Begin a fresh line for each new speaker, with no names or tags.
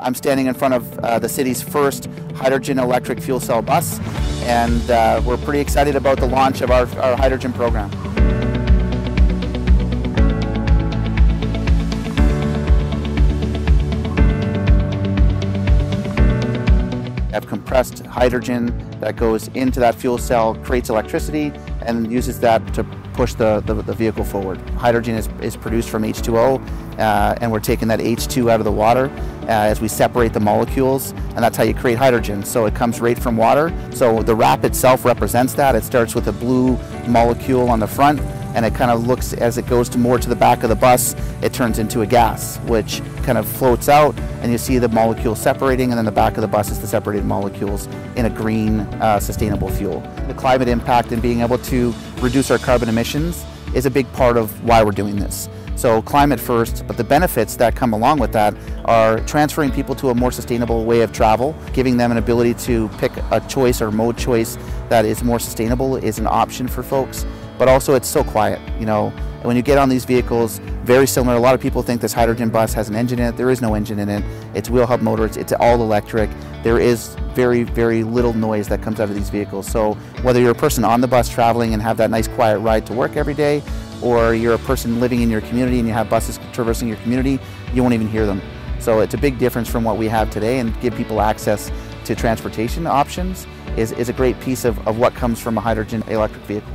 I'm standing in front of uh, the city's first hydrogen electric fuel cell bus, and uh, we're pretty excited about the launch of our, our hydrogen program. Have compressed hydrogen that goes into that fuel cell, creates electricity, and uses that to push the, the, the vehicle forward. Hydrogen is, is produced from H2O, uh, and we're taking that H2 out of the water uh, as we separate the molecules, and that's how you create hydrogen. So it comes right from water. So the wrap itself represents that. It starts with a blue molecule on the front, and it kind of looks as it goes to more to the back of the bus it turns into a gas which kind of floats out and you see the molecules separating and then the back of the bus is the separated molecules in a green uh, sustainable fuel. The climate impact and being able to reduce our carbon emissions is a big part of why we're doing this. So climate first, but the benefits that come along with that are transferring people to a more sustainable way of travel, giving them an ability to pick a choice or mode choice that is more sustainable is an option for folks but also it's so quiet. You know, And when you get on these vehicles, very similar. A lot of people think this hydrogen bus has an engine in it. There is no engine in it. It's wheel hub motor. It's, it's all electric. There is very, very little noise that comes out of these vehicles. So whether you're a person on the bus traveling and have that nice quiet ride to work every day, or you're a person living in your community and you have buses traversing your community, you won't even hear them. So it's a big difference from what we have today and give people access to transportation options is, is a great piece of, of what comes from a hydrogen electric vehicle.